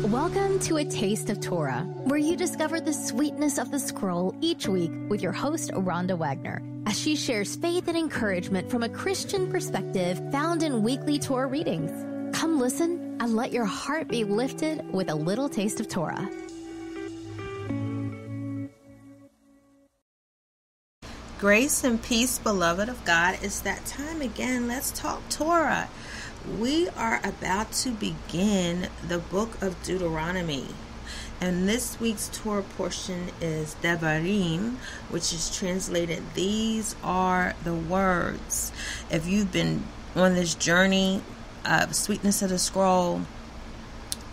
Welcome to A Taste of Torah, where you discover the sweetness of the scroll each week with your host, Rhonda Wagner, as she shares faith and encouragement from a Christian perspective found in weekly Torah readings. Come listen and let your heart be lifted with a little taste of Torah. Grace and peace, beloved of God. It's that time again. Let's talk Torah we are about to begin the book of Deuteronomy. And this week's Torah portion is Devarim, which is translated, These are the words. If you've been on this journey of sweetness of the scroll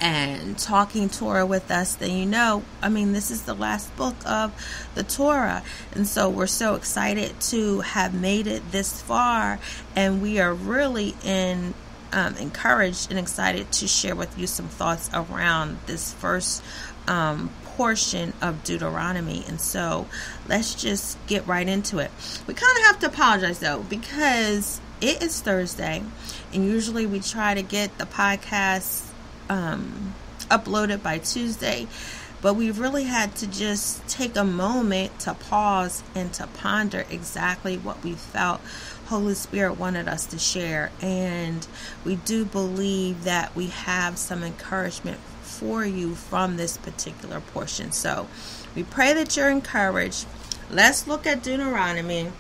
and talking Torah with us, then you know, I mean, this is the last book of the Torah. And so we're so excited to have made it this far. And we are really in um, encouraged and excited to share with you some thoughts around this first um, portion of Deuteronomy. And so let's just get right into it. We kind of have to apologize though, because it is Thursday, and usually we try to get the podcast um, uploaded by Tuesday. But we really had to just take a moment to pause and to ponder exactly what we felt Holy Spirit wanted us to share. And we do believe that we have some encouragement for you from this particular portion. So we pray that you're encouraged. Let's look at Deuteronomy.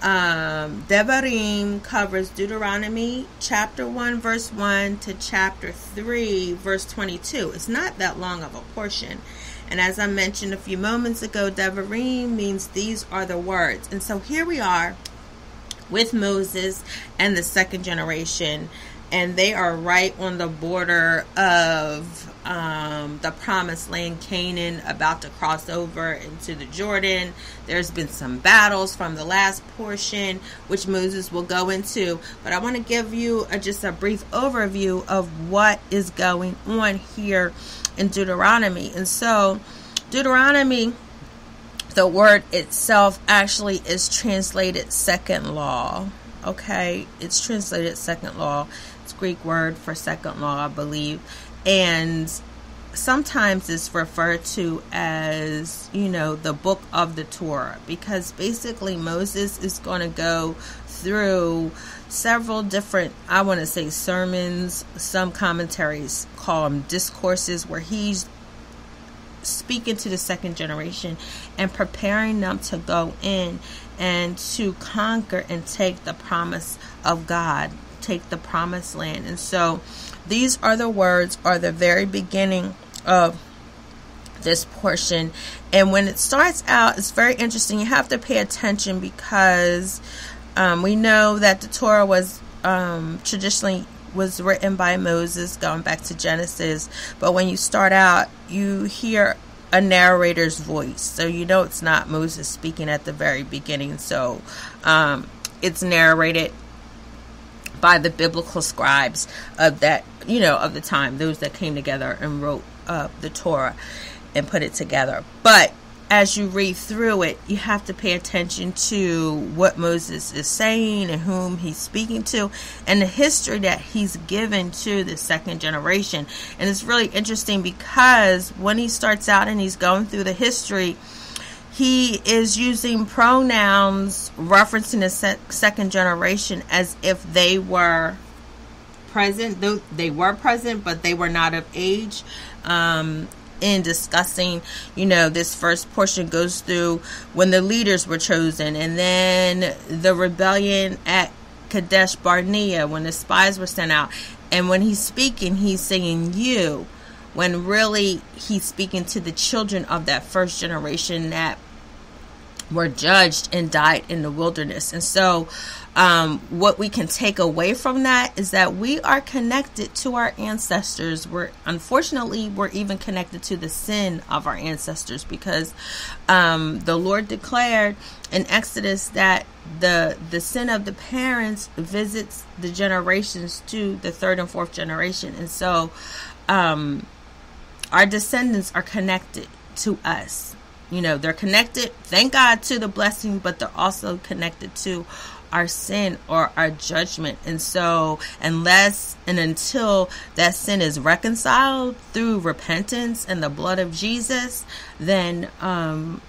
Um, Devarim covers Deuteronomy chapter 1, verse 1 to chapter 3, verse 22. It's not that long of a portion. And as I mentioned a few moments ago, Devarim means these are the words. And so here we are with Moses and the second generation. And they are right on the border of um, the promised land, Canaan, about to cross over into the Jordan. There's been some battles from the last portion, which Moses will go into. But I want to give you a, just a brief overview of what is going on here in Deuteronomy. And so, Deuteronomy the word itself actually is translated second law. Okay, it's translated second law. It's Greek word for second law, I believe. And sometimes it's referred to as, you know, the book of the Torah because basically Moses is going to go through several different, I want to say, sermons. Some commentaries call them discourses where he's speaking to the second generation and preparing them to go in and to conquer and take the promise of God, take the promised land. And so these are the words are the very beginning of this portion. And when it starts out, it's very interesting. You have to pay attention because um, we know that the Torah was um, traditionally was written by Moses, going back to Genesis. But when you start out, you hear a narrator's voice. So you know it's not Moses speaking at the very beginning. So um, it's narrated by the biblical scribes of that, you know, of the time, those that came together and wrote uh, the Torah and put it together. But as you read through it, you have to pay attention to what Moses is saying and whom he's speaking to and the history that he's given to the second generation. And it's really interesting because when he starts out and he's going through the history, he is using pronouns referencing the second generation as if they were present. Though they were present, but they were not of age. Um, in discussing, you know, this first portion goes through when the leaders were chosen and then the rebellion at Kadesh Barnea when the spies were sent out. And when he's speaking, he's saying you, when really he's speaking to the children of that first generation that were judged and died in the wilderness. And so, um, what we can take away from that is that we are connected to our ancestors. We're unfortunately we're even connected to the sin of our ancestors because um, the Lord declared in Exodus that the the sin of the parents visits the generations to the third and fourth generation, and so um, our descendants are connected to us. You know, they're connected, thank God, to the blessing, but they're also connected to our sin or our judgment. And so, unless and until that sin is reconciled through repentance and the blood of Jesus, then um,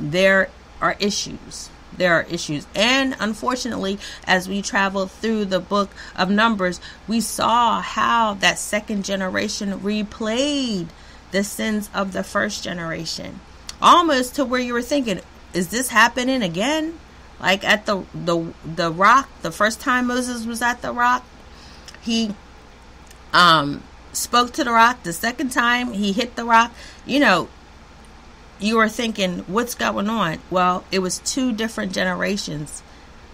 there are issues. There are issues. And unfortunately, as we travel through the book of Numbers, we saw how that second generation replayed the sins of the first generation. Almost to where you were thinking, is this happening again? Like at the the the rock, the first time Moses was at the rock, he um spoke to the rock. The second time he hit the rock, you know, you are thinking, what's going on? Well, it was two different generations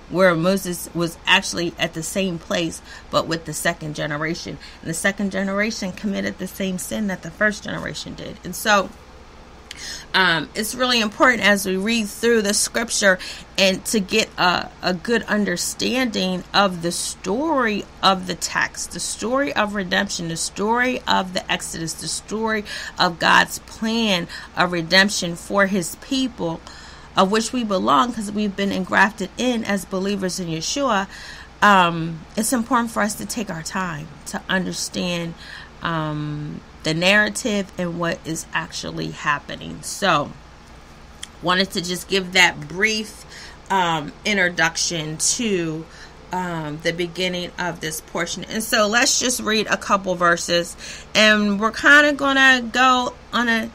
where Moses was actually at the same place, but with the second generation. And the second generation committed the same sin that the first generation did. And so, um, it's really important as we read through the scripture and to get a, a good understanding of the story of the text, the story of redemption, the story of the Exodus, the story of God's plan of redemption for his people, of which we belong because we've been engrafted in as believers in Yeshua. Um, it's important for us to take our time to understand um, the narrative and what is actually happening. So, wanted to just give that brief um, introduction to um, the beginning of this portion. And so, let's just read a couple verses, and we're kind of to go on a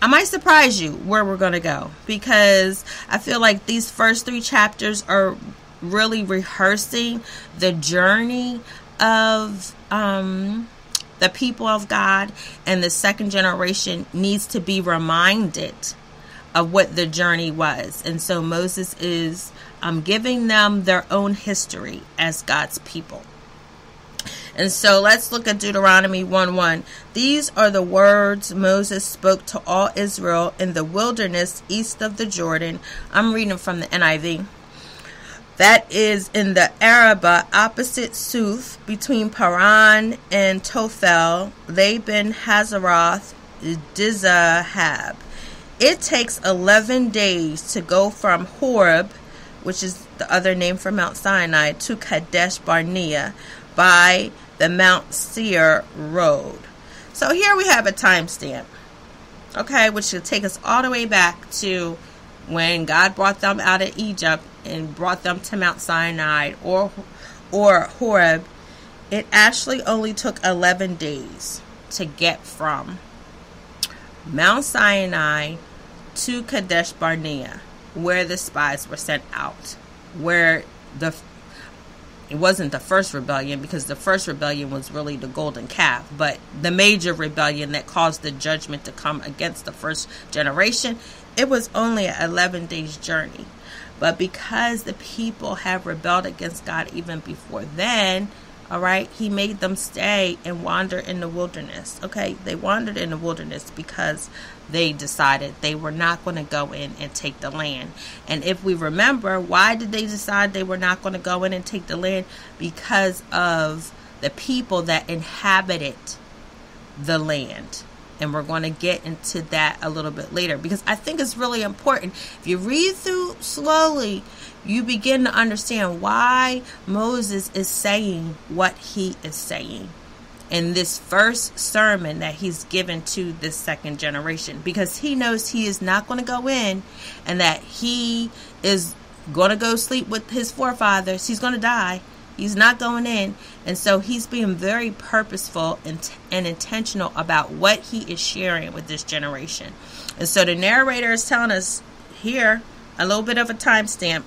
I might surprise you where we're going to go because I feel like these first three chapters are really rehearsing the journey of um, the people of God and the second generation needs to be reminded of what the journey was. And so Moses is um, giving them their own history as God's people. And so let's look at Deuteronomy 1 1. These are the words Moses spoke to all Israel in the wilderness east of the Jordan. I'm reading from the NIV. That is in the Arabah uh, opposite Suph between Paran and Tophel, Laban Hazeroth, Dizahab. It takes 11 days to go from Horeb, which is the other name for Mount Sinai, to Kadesh Barnea by the Mount Seir Road. So here we have a timestamp, okay, which should take us all the way back to when God brought them out of Egypt and brought them to Mount Sinai or or Horeb, it actually only took 11 days to get from Mount Sinai to Kadesh Barnea, where the spies were sent out, where the it wasn't the first rebellion because the first rebellion was really the golden calf, but the major rebellion that caused the judgment to come against the first generation, it was only an 11 days journey. But because the people have rebelled against God even before then, all right, he made them stay and wander in the wilderness. Okay, they wandered in the wilderness because they decided they were not going to go in and take the land. And if we remember, why did they decide they were not going to go in and take the land? Because of the people that inhabited the land and we're going to get into that a little bit later because I think it's really important. If you read through slowly, you begin to understand why Moses is saying what he is saying in this first sermon that he's given to this second generation because he knows he is not going to go in and that he is going to go sleep with his forefathers. He's going to die He's not going in. And so he's being very purposeful and, and intentional about what he is sharing with this generation. And so the narrator is telling us here a little bit of a timestamp.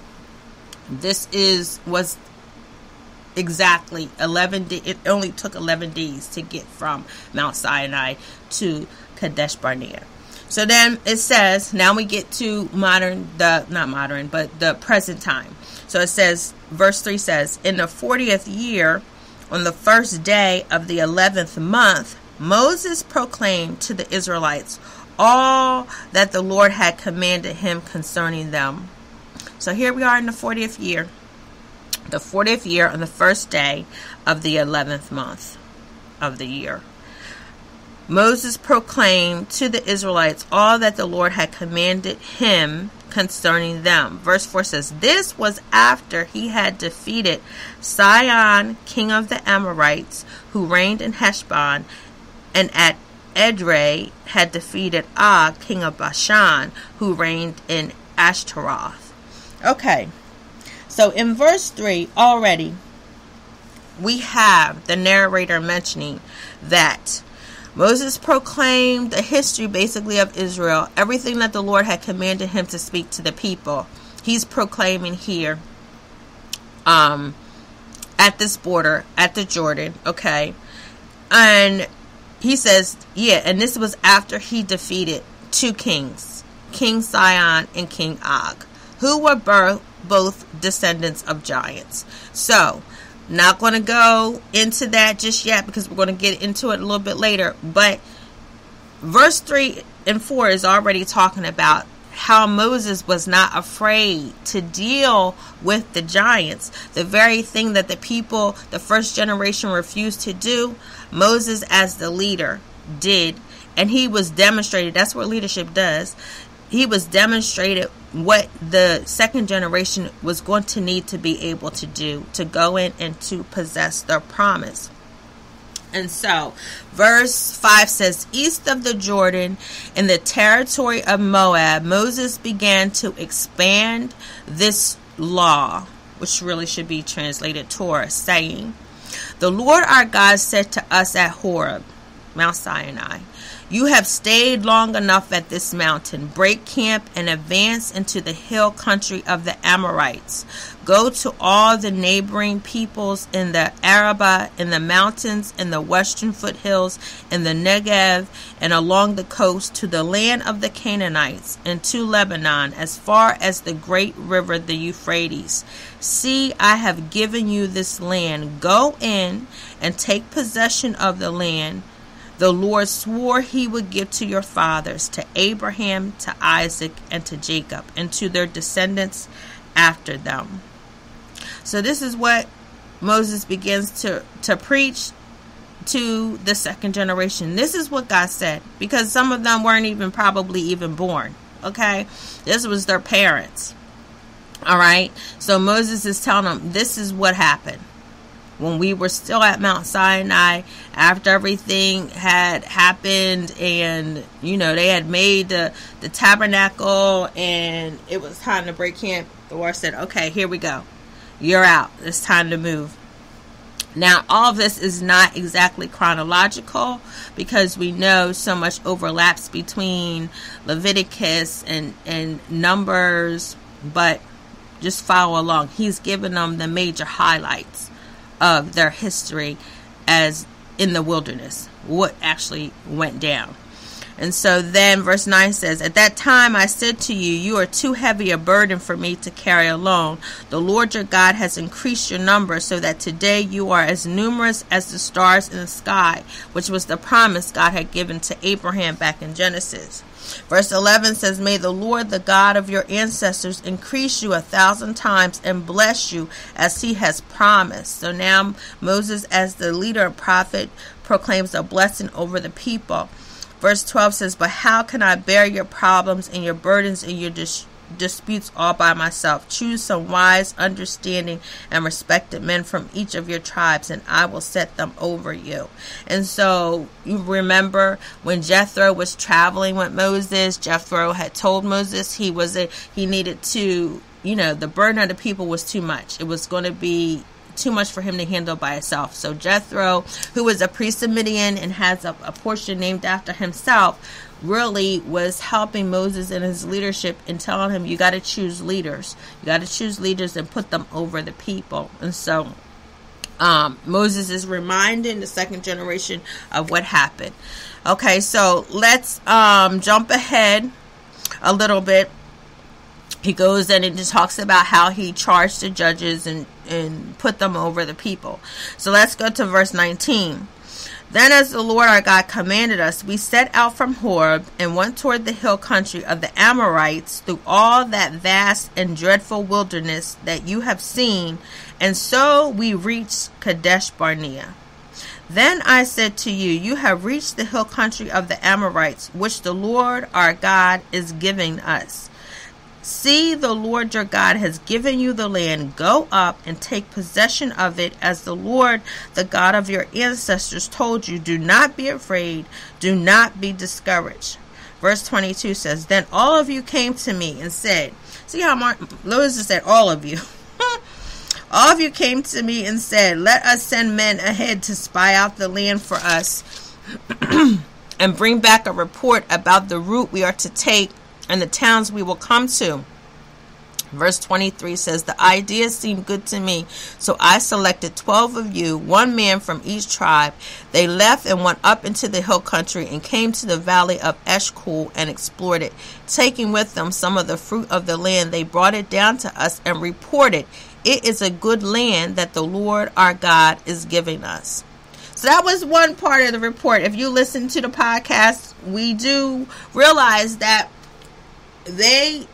This is was exactly 11 days. It only took 11 days to get from Mount Sinai to Kadesh Barnea. So then it says, now we get to modern, the not modern, but the present time. So it says, verse 3 says, In the 40th year, on the first day of the 11th month, Moses proclaimed to the Israelites all that the Lord had commanded him concerning them. So here we are in the 40th year. The 40th year on the first day of the 11th month of the year. Moses proclaimed to the Israelites all that the Lord had commanded him concerning them. Verse 4 says, This was after he had defeated Sihon, king of the Amorites, who reigned in Heshbon, and at Edrei had defeated Og, king of Bashan, who reigned in Ashtaroth. Okay, so in verse 3 already, we have the narrator mentioning that Moses proclaimed the history basically of Israel, everything that the Lord had commanded him to speak to the people. He's proclaiming here um, at this border, at the Jordan, okay? And he says, yeah, and this was after he defeated two kings, King Sihon and King Og, who were both, both descendants of giants. So, not going to go into that just yet because we're going to get into it a little bit later. But verse 3 and 4 is already talking about how Moses was not afraid to deal with the giants. The very thing that the people, the first generation, refused to do, Moses, as the leader, did. And he was demonstrated. That's what leadership does he was demonstrated what the second generation was going to need to be able to do to go in and to possess their promise. And so, verse 5 says, East of the Jordan, in the territory of Moab, Moses began to expand this law, which really should be translated Torah, saying, The Lord our God said to us at Horeb, Mount Sinai, you have stayed long enough at this mountain. Break camp and advance into the hill country of the Amorites. Go to all the neighboring peoples in the Arabah, in the mountains, in the western foothills, in the Negev, and along the coast to the land of the Canaanites, and to Lebanon, as far as the great river, the Euphrates. See, I have given you this land. Go in and take possession of the land the Lord swore he would give to your fathers, to Abraham, to Isaac, and to Jacob, and to their descendants after them. So, this is what Moses begins to, to preach to the second generation. This is what God said, because some of them weren't even probably even born. Okay? This was their parents. All right? So, Moses is telling them, this is what happened when we were still at Mount Sinai after everything had happened and you know they had made the, the tabernacle and it was time to break camp the Lord said okay here we go. You're out. It's time to move. Now all of this is not exactly chronological because we know so much overlaps between Leviticus and and Numbers but just follow along. He's given them the major highlights of their history as in the wilderness, what actually went down. And so then verse 9 says, At that time I said to you, You are too heavy a burden for me to carry alone. The Lord your God has increased your number so that today you are as numerous as the stars in the sky, which was the promise God had given to Abraham back in Genesis. Verse 11 says, May the Lord, the God of your ancestors, increase you a thousand times and bless you as he has promised. So now Moses, as the leader and prophet, proclaims a blessing over the people. Verse 12 says, But how can I bear your problems and your burdens and your dis- disputes all by myself? Choose some wise, understanding, and respected men from each of your tribes, and I will set them over you. And so you remember when Jethro was traveling with Moses, Jethro had told Moses he was a, he needed to, you know, the burden of the people was too much. It was going to be too much for him to handle by himself. So Jethro, who was a priest of Midian and has a, a portion named after himself, really was helping Moses in his leadership and telling him, you got to choose leaders. You got to choose leaders and put them over the people. And so um, Moses is reminding the second generation of what happened. Okay, so let's um, jump ahead a little bit he goes in and just talks about how he charged the judges and, and put them over the people. So let's go to verse 19. Then, as the Lord our God commanded us, we set out from Horeb and went toward the hill country of the Amorites through all that vast and dreadful wilderness that you have seen, and so we reached Kadesh Barnea. Then I said to you, You have reached the hill country of the Amorites, which the Lord our God is giving us. See, the Lord your God has given you the land. Go up and take possession of it as the Lord, the God of your ancestors, told you. Do not be afraid. Do not be discouraged. Verse 22 says, Then all of you came to me and said, See how Moses said, All of you. all of you came to me and said, Let us send men ahead to spy out the land for us and bring back a report about the route we are to take and the towns we will come to. Verse 23 says, The idea seemed good to me, so I selected 12 of you, one man from each tribe. They left and went up into the hill country and came to the valley of Eshcol and explored it. Taking with them some of the fruit of the land, they brought it down to us and reported, It is a good land that the Lord our God is giving us. So that was one part of the report. If you listen to the podcast, we do realize that they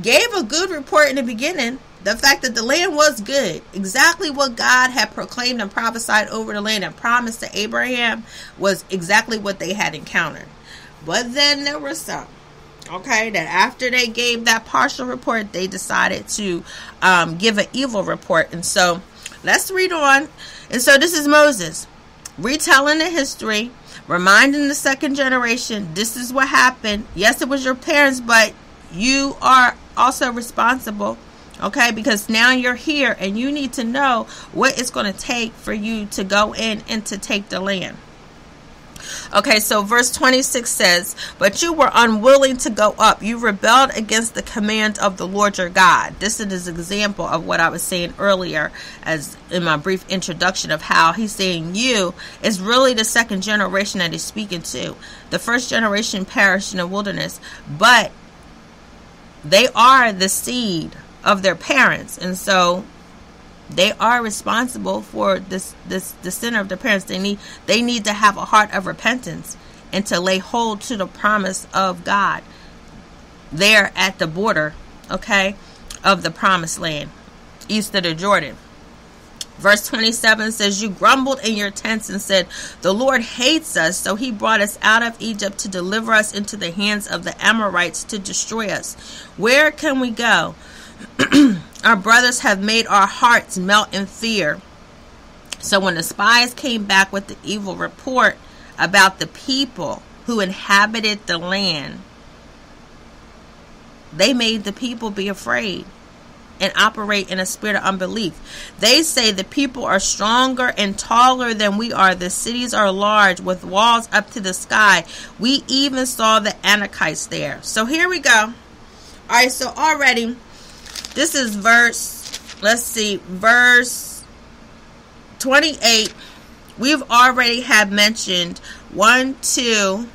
gave a good report in the beginning. The fact that the land was good, exactly what God had proclaimed and prophesied over the land and promised to Abraham, was exactly what they had encountered. But then there were some, okay, that after they gave that partial report, they decided to um, give an evil report. And so let's read on. And so this is Moses retelling the history reminding the second generation this is what happened. Yes, it was your parents, but you are also responsible. Okay, because now you're here and you need to know what it's going to take for you to go in and to take the land. Okay, so verse 26 says, But you were unwilling to go up. You rebelled against the command of the Lord your God. This is an example of what I was saying earlier, as in my brief introduction of how he's saying you is really the second generation that he's speaking to. The first generation perished in the wilderness, but they are the seed of their parents. And so they are responsible for this this the sin of their parents. They need they need to have a heart of repentance and to lay hold to the promise of God. There at the border, okay, of the promised land, east of the Jordan. Verse 27 says, You grumbled in your tents and said, The Lord hates us, so he brought us out of Egypt to deliver us into the hands of the Amorites to destroy us. Where can we go? our brothers have made our hearts melt in fear. So when the spies came back with the evil report about the people who inhabited the land, they made the people be afraid and operate in a spirit of unbelief. They say the people are stronger and taller than we are. The cities are large with walls up to the sky. We even saw the Anakites there. So here we go. All right, so already this is verse, let's see, verse 28. We've already had mentioned one, two,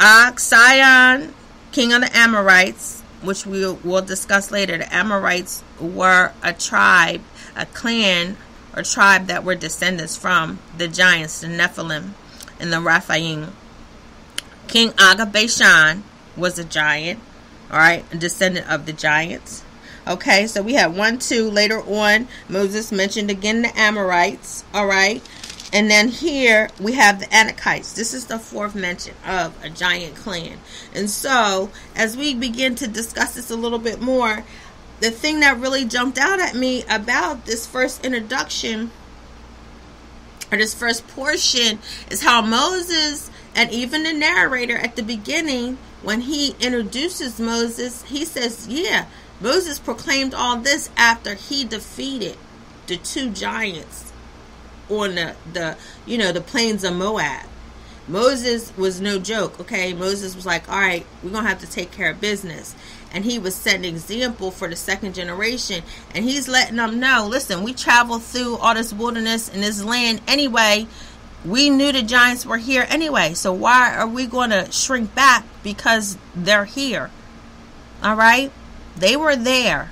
uh, Og, Sihon, king of the Amorites, which we will discuss later. The Amorites were a tribe, a clan or tribe that were descendants from the giants, the Nephilim and the Rephaim. King Og of Bashan was a giant, all right, a descendant of the giants. Okay, so we have one, two. Later on, Moses mentioned again the Amorites. All right. And then here we have the Anakites. This is the fourth mention of a giant clan. And so, as we begin to discuss this a little bit more, the thing that really jumped out at me about this first introduction or this first portion is how Moses and even the narrator at the beginning, when he introduces Moses, he says, Yeah, Moses proclaimed all this after he defeated the two giants on the, the you know the plains of Moab. Moses was no joke, okay? Moses was like, all right, we're going to have to take care of business. And he was setting an example for the second generation. And he's letting them know listen, we traveled through all this wilderness and this land anyway. We knew the giants were here anyway. So why are we going to shrink back because they're here? All right? They were there.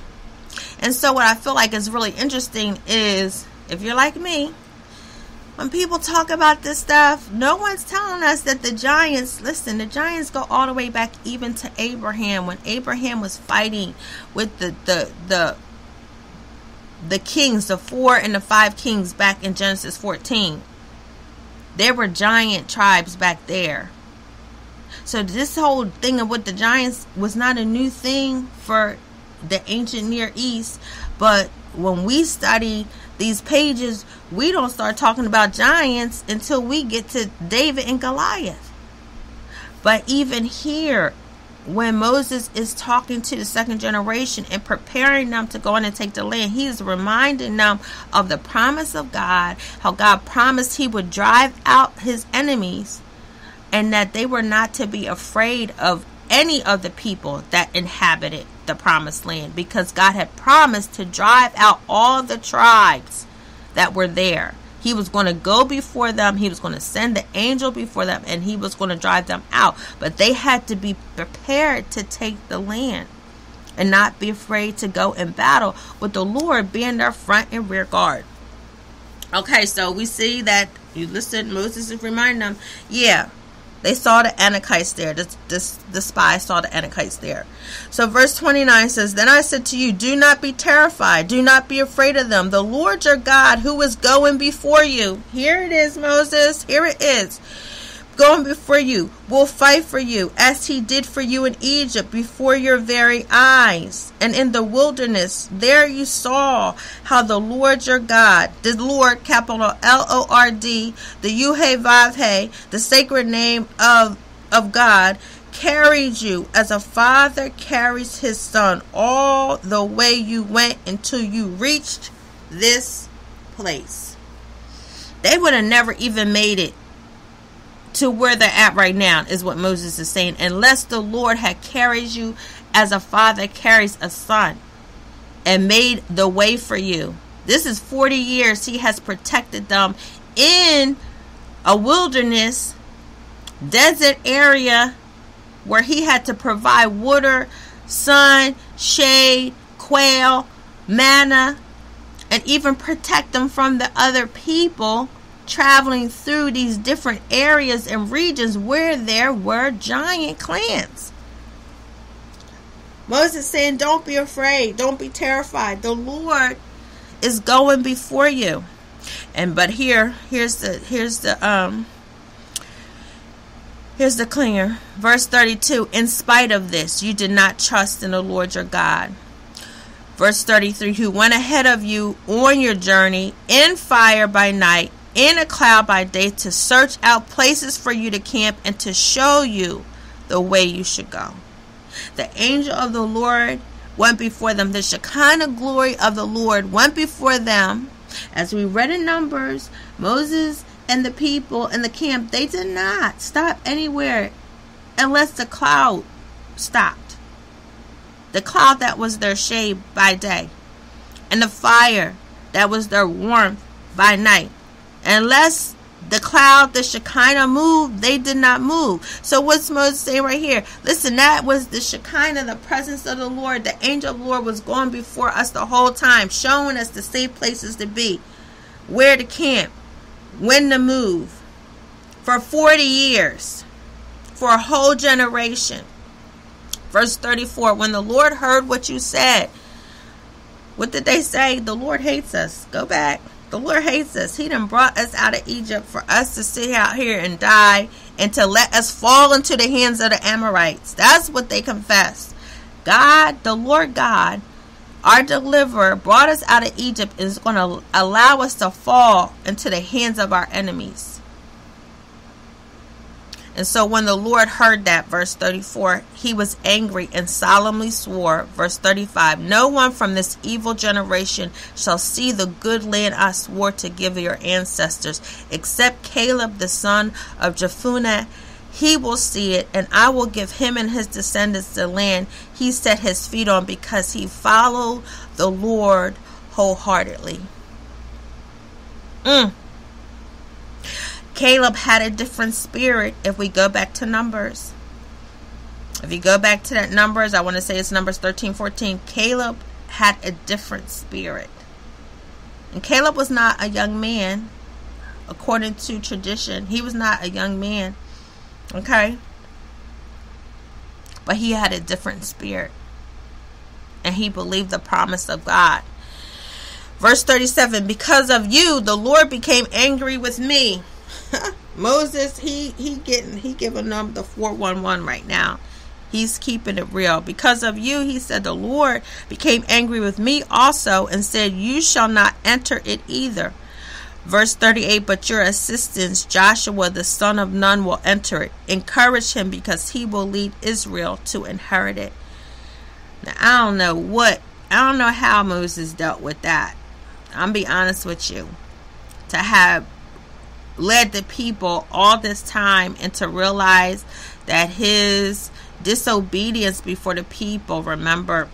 And so, what I feel like is really interesting is if you're like me, when people talk about this stuff, no one's telling us that the giants, listen, the giants go all the way back even to Abraham when Abraham was fighting with the the the the kings, the four and the five kings back in Genesis 14. There were giant tribes back there. So this whole thing of with the giants was not a new thing for the ancient Near East, but when we study these pages, we don't start talking about giants until we get to David and Goliath. But even here, when Moses is talking to the second generation and preparing them to go in and take the land, he is reminding them of the promise of God, how God promised he would drive out his enemies, and that they were not to be afraid of any of the people that inhabited the promised land because God had promised to drive out all the tribes that were there. He was going to go before them, he was going to send the angel before them, and he was going to drive them out. But they had to be prepared to take the land and not be afraid to go in battle with the Lord being their front and rear guard. Okay, so we see that you listen, Moses is reminding them, yeah, they saw the Anakites there. The, the, the spy saw the Anakites there. So verse 29 says, Then I said to you, Do not be terrified. Do not be afraid of them. The Lord your God who is going before you. Here it is, Moses. Here it is going before you will fight for you as he did for you in Egypt before your very eyes. And in the wilderness, there you saw how the Lord your God, the Lord, capital L O R D, the Yud Hey Vav Hey, the sacred name of, of God, carried you as a father carries his son all the way you went until you reached this place. They would have never even made it to where they're at right now, is what Moses is saying. Unless the Lord had carried you as a father carries a son and made the way for you. This is 40 years he has protected them in a wilderness, desert area where he had to provide water, sun, shade, quail, manna, and even protect them from the other people traveling through these different areas and regions where there were giant clans. Moses saying, Don't be afraid, don't be terrified. The Lord is going before you. And but here, here's the here's the um here's the clinger. Verse 32, in spite of this, you did not trust in the Lord your God. Verse 33, who went ahead of you on your journey in fire by night in a cloud by day to search out places for you to camp and to show you the way you should go. The angel of the Lord went before them. The Shekinah glory of the Lord went before them. As we read in Numbers, Moses and the people in the camp, they did not stop anywhere unless the cloud stopped. The cloud that was their shade by day, and the fire that was their warmth by night. Unless the cloud, the Shekinah moved, they did not move. So what's Moses saying right here? Listen, that was the Shekinah, the presence of the Lord. The angel of the Lord was going before us the whole time, showing us the safe places to be, where to camp, when to move. For 40 years, for a whole generation. Verse 34 When the Lord heard what you said, what did they say? The Lord hates us. Go back. The Lord hates us. He done brought us out of Egypt for us to sit out here and die and to let us fall into the hands of the Amorites. That's what they confess. God, the Lord God, our deliverer, brought us out of Egypt and is going to allow us to fall into the hands of our enemies. And so when the Lord heard that, verse 34, he was angry and solemnly swore, verse 35, No one from this evil generation shall see the good land I swore to give your ancestors, except Caleb the son of Jephunneh. He will see it, and I will give him and his descendants the land he set his feet on because he followed the Lord wholeheartedly. Mm. Caleb had a different spirit if we go back to Numbers. If you go back to that Numbers, I want to say it's Numbers 13 14. Caleb had a different spirit. And Caleb was not a young man, according to tradition. He was not a young man. Okay? But he had a different spirit. And he believed the promise of God. Verse 37 Because of you, the Lord became angry with me Moses, he he getting he giving them the 411 right now. He's keeping it real. Because of you, he said, the Lord became angry with me also and said, You shall not enter it either. Verse 38 But your assistance, Joshua the son of Nun, will enter it. Encourage him because he will lead Israel to inherit it. Now, I don't know what, I don't know how Moses dealt with that. I'm be honest with you. To have led the people all this time and to realize that his disobedience before the people, remember,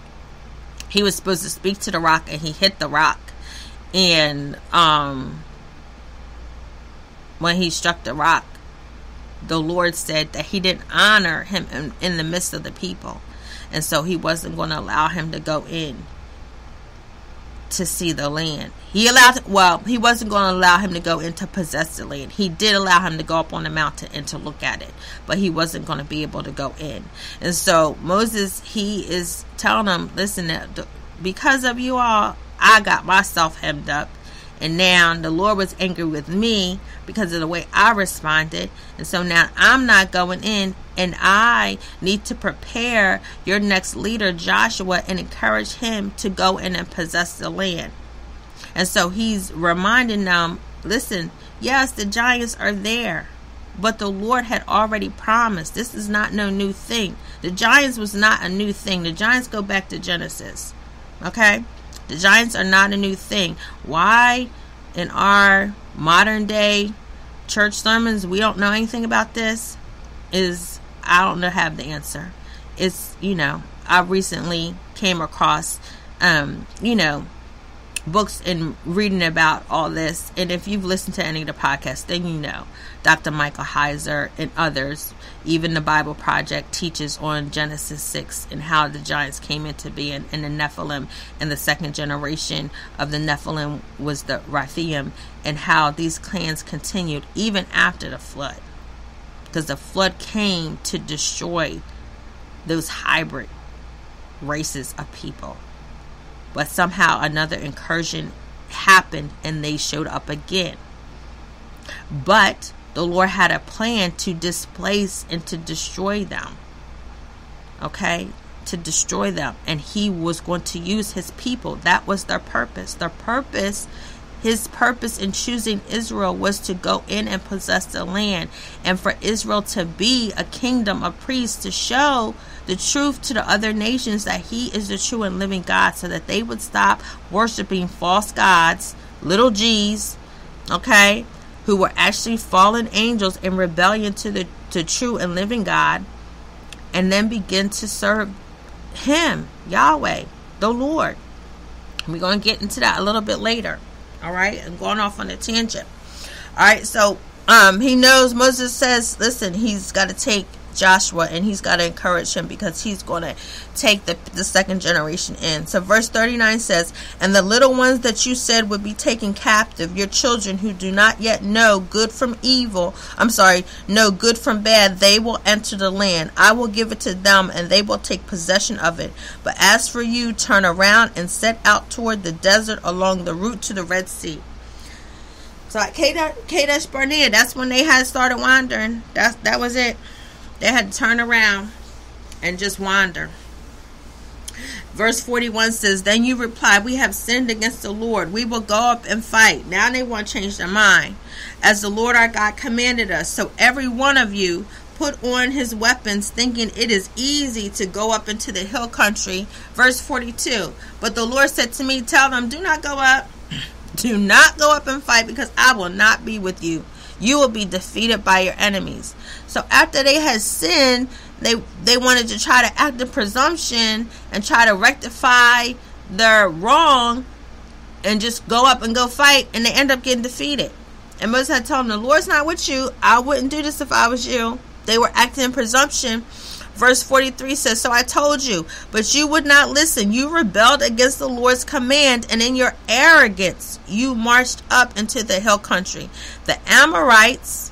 he was supposed to speak to the rock and he hit the rock. And um, when he struck the rock, the Lord said that he didn't honor him in, in the midst of the people. And so he wasn't going to allow him to go in to see the land. He allowed, well, he wasn't going to allow him to go in to possess the land. He did allow him to go up on the mountain and to look at it, but he wasn't going to be able to go in. And so Moses, he is telling them, listen, because of you all, I got myself hemmed up. And now the Lord was angry with me because of the way I responded. And so now I'm not going in and I need to prepare your next leader, Joshua, and encourage him to go in and possess the land. And so he's reminding them listen, yes, the giants are there, but the Lord had already promised. This is not no new thing. The giants was not a new thing. The giants go back to Genesis. Okay? The giants are not a new thing. Why in our modern day church sermons we don't know anything about this is I don't know have the answer. It's you know I recently came across um, you know books and reading about all this. And if you've listened to any of the podcasts, then you know Dr. Michael Heiser and others, even the Bible Project teaches on Genesis 6 and how the giants came into being and the Nephilim and the second generation of the Nephilim was the Rephaim and how these clans continued even after the flood because the flood came to destroy those hybrid races of people. But somehow another incursion happened and they showed up again. But the Lord had a plan to displace and to destroy them. Okay? To destroy them. And He was going to use His people. That was their purpose. Their purpose his purpose in choosing Israel was to go in and possess the land and for Israel to be a kingdom of priests to show the truth to the other nations that he is the true and living God so that they would stop worshiping false gods, little g's, okay, who were actually fallen angels in rebellion to the to true and living God and then begin to serve him, Yahweh, the Lord. We're going to get into that a little bit later. All right, and going off on a tangent. All right, so um, he knows Moses says, listen, he's got to take Joshua and he's got to encourage him because he's going to take the, the second generation in. So, verse 39 says, And the little ones that you said would be taken captive, your children who do not yet know good from evil, I'm sorry, know good from bad, they will enter the land. I will give it to them and they will take possession of it. But as for you, turn around and set out toward the desert along the route to the Red Sea. So at Kadesh Barnea, that's when they had started wandering. That that was it. They had to turn around and just wander. Verse 41 says, Then you reply, We have sinned against the Lord. We will go up and fight. Now they want to change their mind. As the Lord our God commanded us. So every one of you put on his weapons, thinking it is easy to go up into the hill country. Verse 42 But the Lord said to me, Tell them, do not go up. Do not go up and fight, because I will not be with you you will be defeated by your enemies. So after they had sinned, they they wanted to try to act in presumption and try to rectify their wrong and just go up and go fight and they end up getting defeated. And Moses had told them, The Lord's not with you. I wouldn't do this if I was you. They were acting in presumption Verse 43 says, So I told you, but you would not listen. You rebelled against the Lord's command, and in your arrogance, you marched up into the hill country. The Amorites,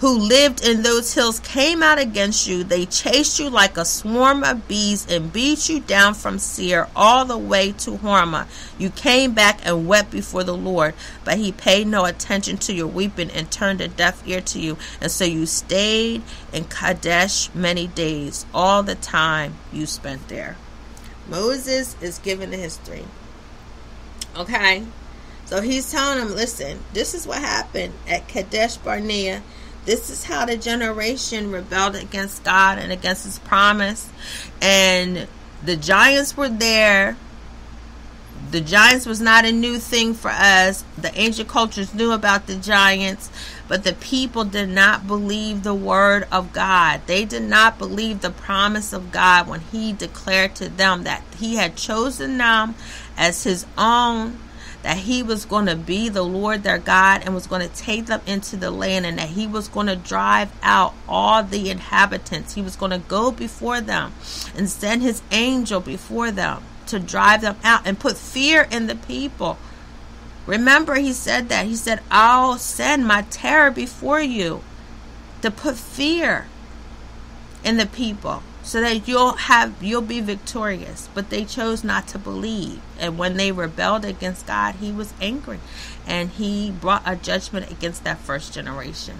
who lived in those hills came out against you. They chased you like a swarm of bees and beat you down from Seir all the way to Hormah. You came back and wept before the Lord, but he paid no attention to your weeping and turned a deaf ear to you. And so you stayed in Kadesh many days, all the time you spent there. Moses is giving the history. Okay? So he's telling them, listen, this is what happened at Kadesh Barnea. This is how the generation rebelled against God and against his promise. And the giants were there. The giants was not a new thing for us. The ancient cultures knew about the giants, but the people did not believe the word of God. They did not believe the promise of God when he declared to them that he had chosen them as his own that he was going to be the Lord their God and was going to take them into the land and that he was going to drive out all the inhabitants. He was going to go before them and send his angel before them to drive them out and put fear in the people. Remember, he said that. He said, I'll send my terror before you to put fear in the people so that you'll have you'll be victorious. But they chose not to believe. And when they rebelled against god he was angry. And he brought a judgment against that first generation.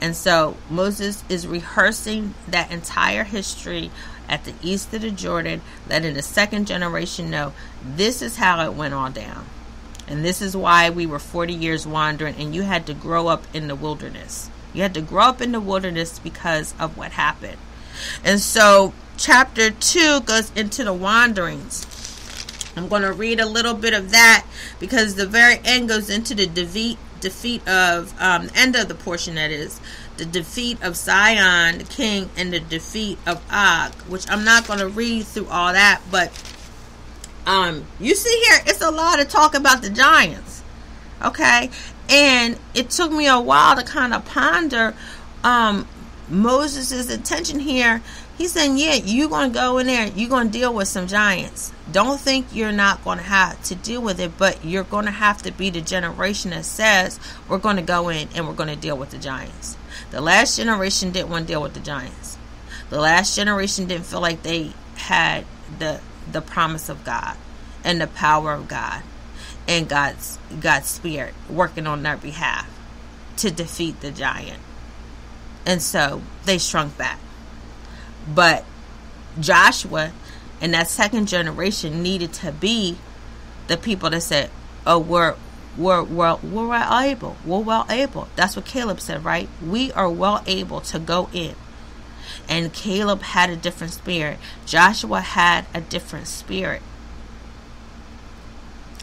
And so moses is rehearsing that entire history at the east of the jordan letting the second generation know this is how it went all down. And this is why we were 40 years wandering and you had to grow up in the wilderness. You had to grow up in the wilderness because of what happened and so chapter 2 goes into the wanderings. I'm going to read a little bit of that because the very end goes into the defeat defeat of um, end of the portion that is the defeat of Sihon the king and the defeat of Og, which I'm not going to read through all that, but um, you see here, it's a lot of talk about the giants, okay? And it took me a while to kind of ponder um, Moses' attention here, he's saying, Yeah, you're going to go in there, you're going to deal with some giants. Don't think you're not going to have to deal with it, but you're going to have to be the generation that says, We're going to go in and we're going to deal with the giants. The last generation didn't want to deal with the giants. The last generation didn't feel like they had the the promise of God and the power of God and God's God's spirit working on their behalf to defeat the giant. And so they shrunk back. But Joshua and that second generation needed to be the people that said, Oh, we're we're, we're, we're well able. We're well able. That's what Caleb said, right? We are well able to go in. And Caleb had a different spirit. Joshua had a different spirit.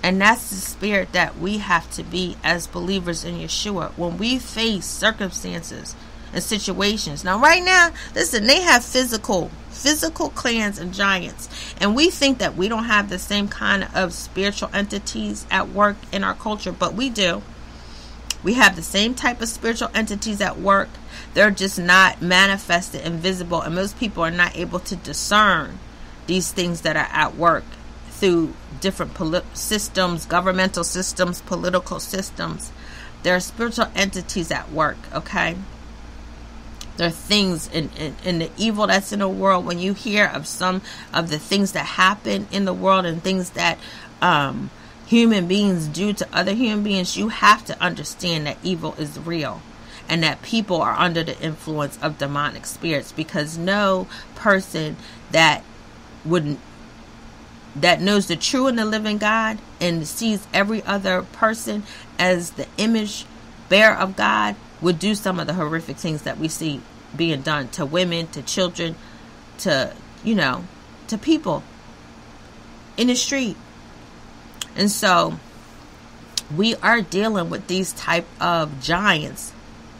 And that's the spirit that we have to be as believers in Yeshua. When we face circumstances, and situations. Now, right now, listen, they have physical, physical clans and giants, and we think that we don't have the same kind of spiritual entities at work in our culture, but we do. We have the same type of spiritual entities at work. They're just not manifested and visible, and most people are not able to discern these things that are at work through different poli- systems, governmental systems, political systems. There are spiritual entities at work, okay? There are things in, the evil that's in the world. When you hear of some of the things that happen in the world and things that um, human beings do to other human beings, you have to understand that evil is real and that people are under the influence of demonic spirits because no person that wouldn't that knows the true and the living God and sees every other person as the image bearer of God would do some of the horrific things that we see being done to women, to children, to, you know, to people in the street. And so we are dealing with these type of giants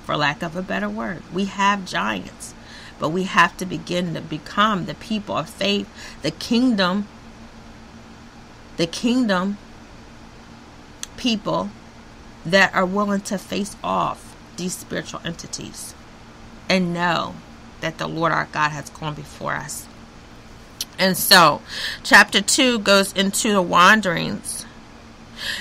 for lack of a better word. We have giants, but we have to begin to become the people of faith, the kingdom the kingdom people that are willing to face off these spiritual entities and know that the Lord our God has gone before us. And so, chapter 2 goes into the wanderings.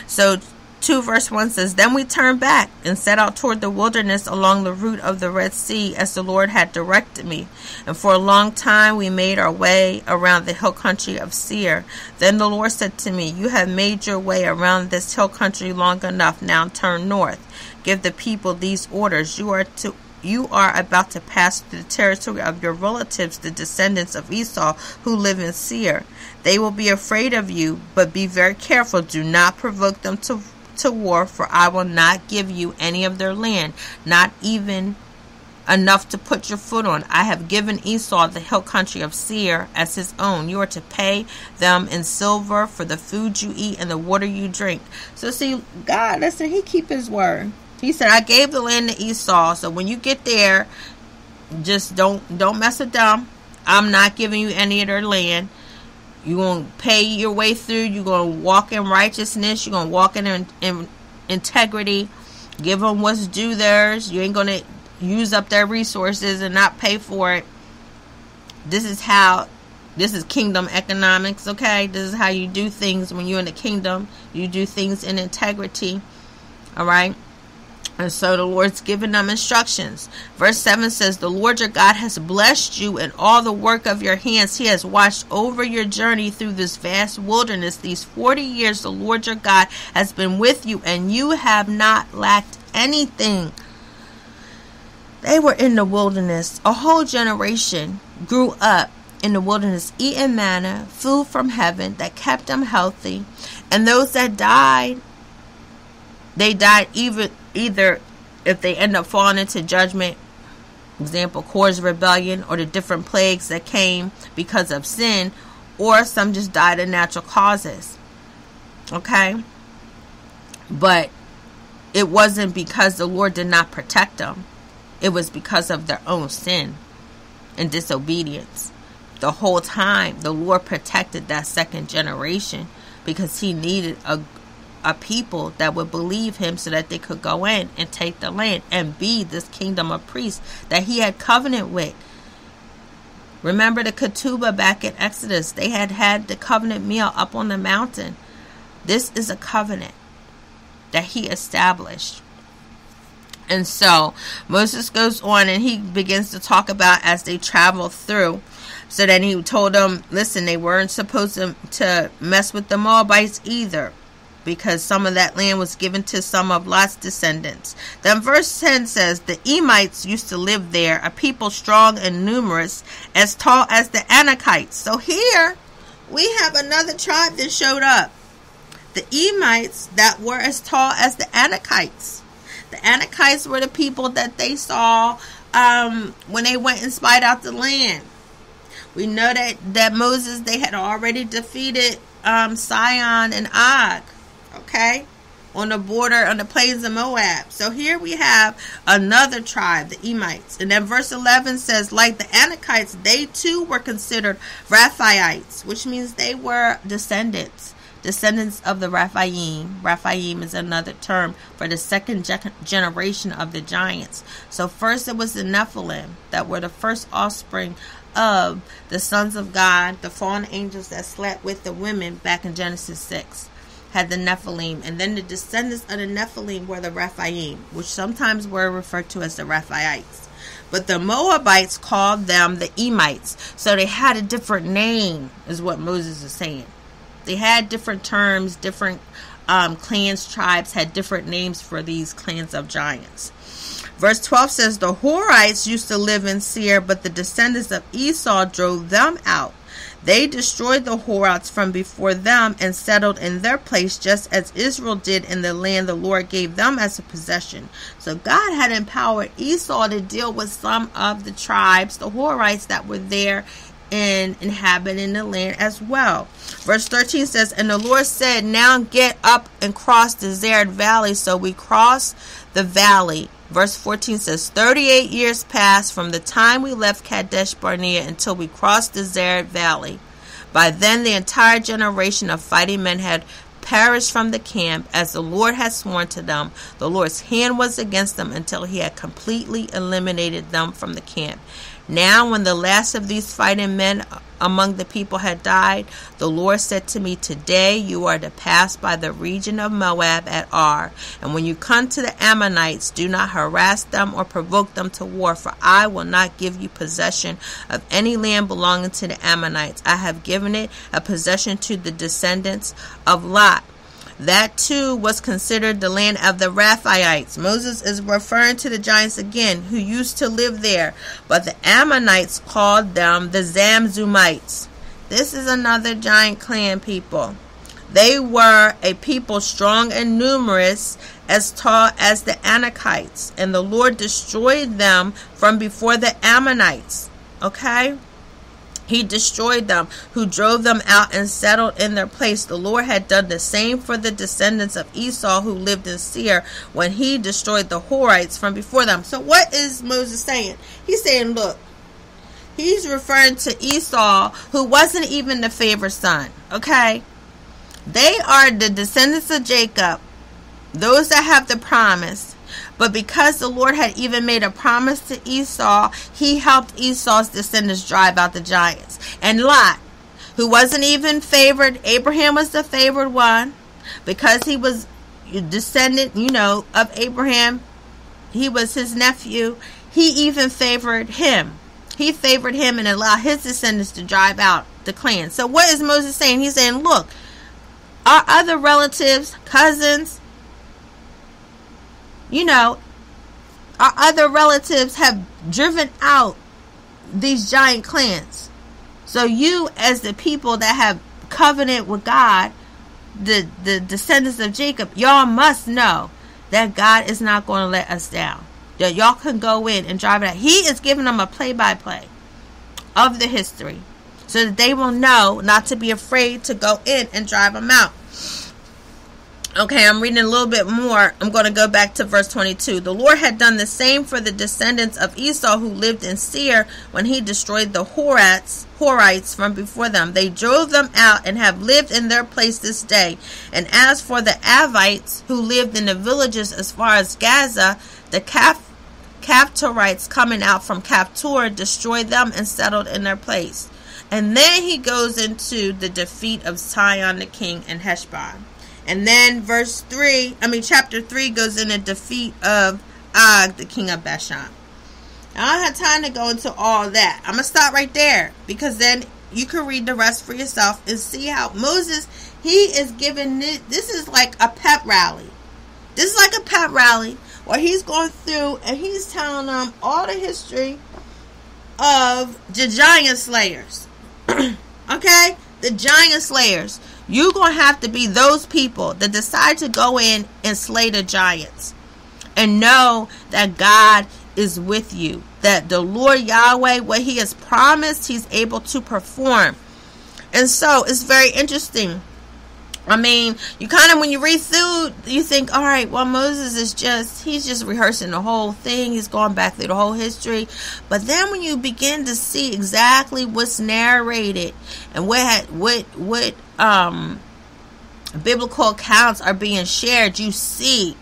So, 2 verse 1 says, Then we turned back and set out toward the wilderness along the route of the Red Sea as the Lord had directed me. And for a long time we made our way around the hill country of Seir. Then the Lord said to me, You have made your way around this hill country long enough. Now turn north. Give the people these orders. You are to you are about to pass through the territory of your relatives, the descendants of Esau, who live in Seir. They will be afraid of you, but be very careful. Do not provoke them to to war, for I will not give you any of their land, not even enough to put your foot on. I have given Esau the hill country of Seir as his own. You are to pay them in silver for the food you eat and the water you drink. So see, God, listen, he keep his word. He said, I gave the land to Esau, so when you get there, just don't don't mess with them. I'm not giving you any of their land. You're going to pay your way through. You're going to walk in righteousness. You're going to walk in, in, in integrity. Give them what's due theirs. You ain't going to use up their resources and not pay for it. This is how, this is kingdom economics, okay? This is how you do things when you're in the kingdom. You do things in integrity, all right? And so the Lord's given them instructions. Verse 7 says, The Lord your God has blessed you in all the work of your hands. He has watched over your journey through this vast wilderness. These 40 years, the Lord your God has been with you, and you have not lacked anything. They were in the wilderness. A whole generation grew up in the wilderness, eating manna, food from heaven that kept them healthy. And those that died, they died even either if they end up falling into judgment, example, Korah's rebellion, or the different plagues that came because of sin, or some just died of natural causes. Okay? But it wasn't because the Lord did not protect them, it was because of their own sin and disobedience. The whole time, the Lord protected that second generation because He needed a, a people that would believe him so that they could go in and take the land and be this kingdom of priests that he had covenant with. Remember the ketubah back in Exodus? They had had the covenant meal up on the mountain. This is a covenant that he established. And so Moses goes on and he begins to talk about as they travel through. So then he told them, listen, they weren't supposed to, to mess with the Moabites either because some of that land was given to some of Lot's descendants. Then verse 10 says, The Emites used to live there, a people strong and numerous, as tall as the Anakites. So here we have another tribe that showed up. The Emites that were as tall as the Anakites. The Anakites were the people that they saw um, when they went and spied out the land. We know that, that Moses, they had already defeated um, Sihon and Og okay, on the border on the plains of Moab. So here we have another tribe, the Emites. And then verse 11 says, like the Anakites, they too were considered Rephaites, which means they were descendants. Descendants of the Rephaim. Rephaim is another term for the second ge- generation of the giants. So, first it was the Nephilim that were the first offspring of the sons of God, the fallen angels that slept with the women back in Genesis 6 had the Nephilim, and then the descendants of the Nephilim were the Rephaim, which sometimes were referred to as the Rephaites. But the Moabites called them the Emites, so they had a different name, is what Moses is saying. They had different terms, different um, clans, tribes had different names for these clans of giants. Verse 12 says, The Horites used to live in Seir, but the descendants of Esau drove them out. They destroyed the Horites from before them and settled in their place, just as Israel did in the land the Lord gave them as a possession. So God had empowered Esau to deal with some of the tribes, the Horites that were there and inhabiting the land as well. Verse 13 says, And the Lord said, Now get up and cross the Zered Valley. So we cross the valley Verse 14 says, 38 years passed from the time we left Kadesh Barnea until we crossed the Zered Valley. By then, the entire generation of fighting men had perished from the camp, as the Lord had sworn to them. The Lord's hand was against them until he had completely eliminated them from the camp. Now, when the last of these fighting men among the people had died, the Lord said to me, Today you are to pass by the region of Moab at Ar. And when you come to the Ammonites, do not harass them or provoke them to war, for I will not give you possession of any land belonging to the Ammonites. I have given it a possession to the descendants of Lot. That too was considered the land of the Rephaites. Moses is referring to the giants again who used to live there, but the Ammonites called them the Zamzummites. This is another giant clan people. They were a people strong and numerous, as tall as the Anakites, and the Lord destroyed them from before the Ammonites. Okay? He destroyed them, who drove them out and settled in their place. The Lord had done the same for the descendants of Esau who lived in Seir when he destroyed the Horites from before them. So, what is Moses saying? He's saying, look, he's referring to Esau, who wasn't even the favorite son. Okay? They are the descendants of Jacob, those that have the promise. But because the Lord had even made a promise to Esau, he helped Esau's descendants drive out the giants. And Lot, who wasn't even favored, Abraham was the favored one because he was descendant, you know, of Abraham. He was his nephew. He even favored him. He favored him and allowed his descendants to drive out the clan. So what is Moses saying? He's saying, look, our other relatives, cousins, you know, our other relatives have driven out these giant clans. So you, as the people that have covenant with God, the the descendants of Jacob, y'all must know that God is not going to let us down. That y'all can go in and drive it out. He is giving them a play by play of the history so that they will know not to be afraid to go in and drive them out. Okay, I'm reading a little bit more. I'm going to go back to verse 22. The Lord had done the same for the descendants of Esau who lived in Seir when he destroyed the Horites, Horites from before them. They drove them out and have lived in their place this day. And as for the Avites who lived in the villages as far as Gaza, the Caphtorites coming out from Caphtor destroyed them and settled in their place. And then he goes into the defeat of Sihon the king and Heshbon. And then verse 3, I mean, chapter 3 goes in a defeat of Og, the king of Bashan. I don't have time to go into all that. I'm going to stop right there because then you can read the rest for yourself and see how Moses, he is giving this is like a pep rally. This is like a pep rally where he's going through and he's telling them all the history of the giant slayers. okay? The giant slayers. You're going to have to be those people that decide to go in and slay the giants and know that God is with you. That the Lord Yahweh, what He has promised, He's able to perform. And so it's very interesting. I mean, you kind of, when you read through, you think, all right, well, Moses is just, he's just rehearsing the whole thing. He's going back through the whole history. But then when you begin to see exactly what's narrated and what, what, what, um, biblical accounts are being shared, you see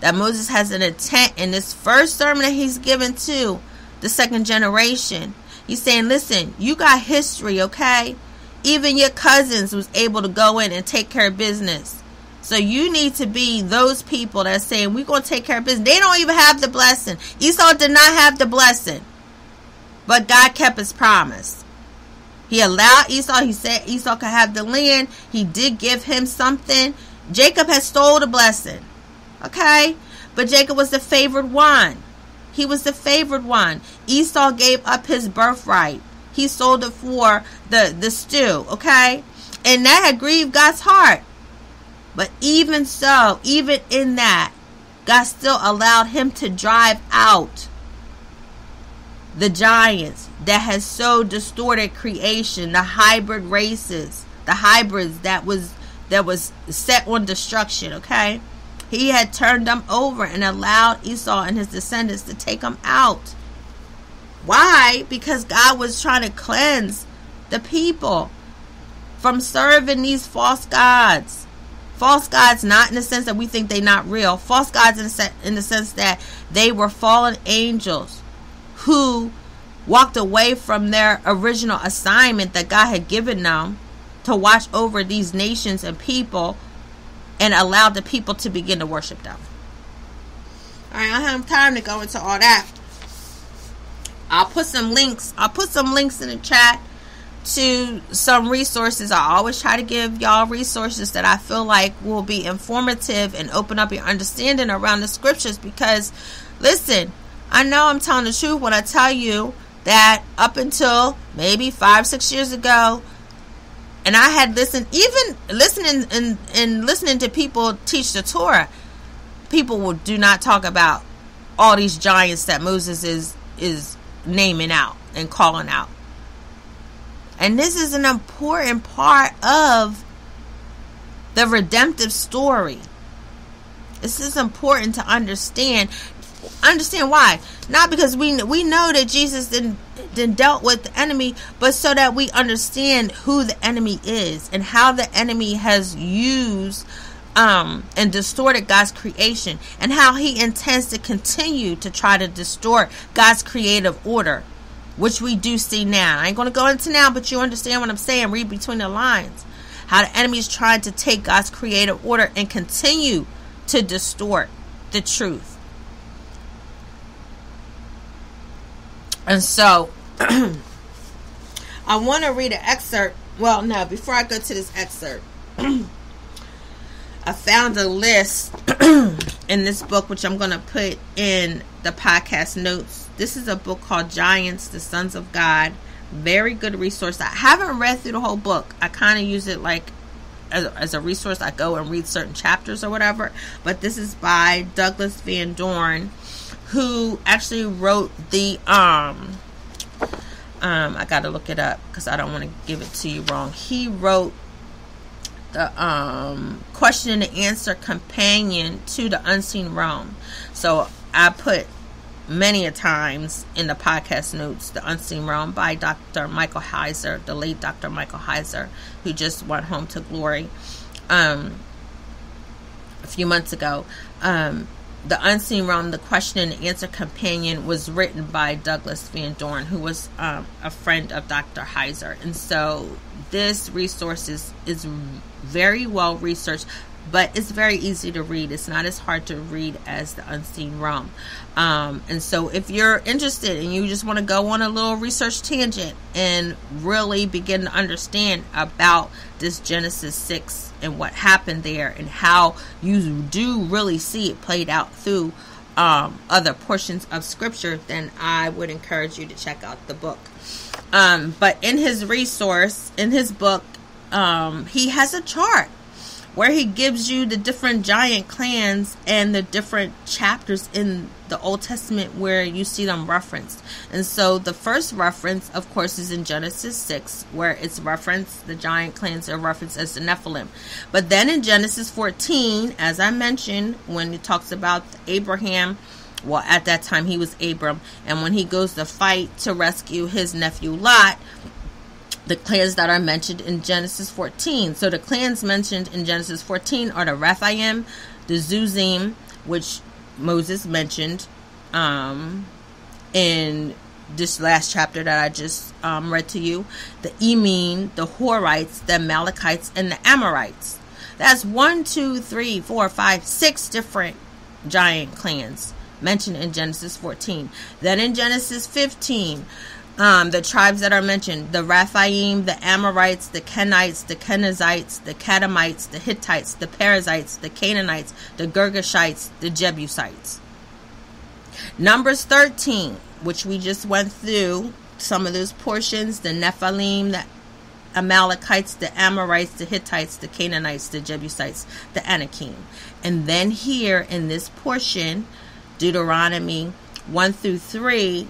that Moses has an intent in this first sermon that he's given to the second generation. He's saying, listen, you got history, okay? Even your cousins was able to go in and take care of business. So you need to be those people that saying, we're going to take care of business. They don't even have the blessing. Esau did not have the blessing. But God kept his promise. He allowed Esau. He said Esau could have the land. He did give him something. Jacob had stole the blessing. Okay? But Jacob was the favored one. He was the favored one. Esau gave up his birthright. He sold it for the, the stew. Okay? And that had grieved God's heart. But even so, even in that, God still allowed him to drive out the giants that has so distorted creation, the hybrid races, the hybrids that was that was set on destruction, okay? He had turned them over and allowed Esau and his descendants to take them out. Why? Because God was trying to cleanse the people from serving these false gods. False gods, not in the sense that we think they're not real. False gods in the, in the sense that they were fallen angels who walked away from their original assignment that God had given them to watch over these nations and people and allowed the people to begin to worship them. All right, I don't have time to go into all that. I'll put some links. I'll put some links in the chat to some resources. I always try to give y'all resources that I feel like will be informative and open up your understanding around the scriptures because listen, I know I'm telling the truth when I tell you that up until maybe five, six years ago, and I had listened, even listening and, and listening to people teach the Torah, people will do not talk about all these giants that Moses is is naming out and calling out. And this is an important part of the redemptive story. This is important to understand. Understand why? Not because we we know that Jesus didn't didn't dealt with the enemy, but so that we understand who the enemy is and how the enemy has used um, and distorted God's creation, and how He intends to continue to try to distort God's creative order, which we do see now. I ain't going to go into now, but you understand what I'm saying. Read between the lines. How the enemy is trying to take God's creative order and continue to distort the truth. And so, I want to read an excerpt. Well, no, before I go to this excerpt. I found a list in this book, which I'm going to put in the podcast notes. This is a book called Giants, the Sons of God. Very good resource. I haven't read through the whole book. I kind of use it like as, as, a resource. I go and read certain chapters or whatever. But this is by Douglas Van Dorn, who actually wrote the um um I got to look it up because I don't want to give it to you wrong. He wrote the um, question and answer companion to the unseen realm. So I put many a times in the podcast notes the unseen realm by Dr. Michael Heiser, the late Dr. Michael Heiser, who just went home to glory um, a few months ago. Um, the Unseen Realm, the Question and Answer Companion, was written by Douglas Van Dorn, who was um, a friend of Dr. Heiser. And so this resource is, is very well researched, but it's very easy to read. It's not as hard to read as the Unseen Realm. Um, and so, if you're interested and you just want to go on a little research tangent and really begin to understand about this Genesis 6 and what happened there and how you do really see it played out through um, other portions of Scripture, then I would encourage you to check out the book. Um, but in his resource, in his book, um, he has a chart where he gives you the different giant clans and the different chapters in the Old Testament where you see them referenced. And so the first reference, of course, is in Genesis 6, where it's referenced, the giant clans are referenced as the Nephilim. But then in Genesis 14, as I mentioned, when it talks about Abraham, well, at that time he was Abram, and when he goes to fight to rescue his nephew Lot, the clans that are mentioned in Genesis 14. So the clans mentioned in Genesis 14 are the Rephaim, the Zuzim, which Moses mentioned um, in this last chapter that I just um, read to you, the Emim, the Horites, the Amalekites, and the Amorites. That's one, two, three, four, five, six different giant clans mentioned in Genesis 14. Then in Genesis 15, um, the tribes that are mentioned the Rephaim, the Amorites, the Kenites, the Kenizzites, the Kadmonites, the Hittites, the Perizzites, the Canaanites, the Girgashites, the Jebusites. Numbers 13, which we just went through some of those portions the Nephilim, the Amalekites, the Amorites, the Hittites, the Canaanites, the Jebusites, the Anakim. And then here in this portion, Deuteronomy 1 through 3,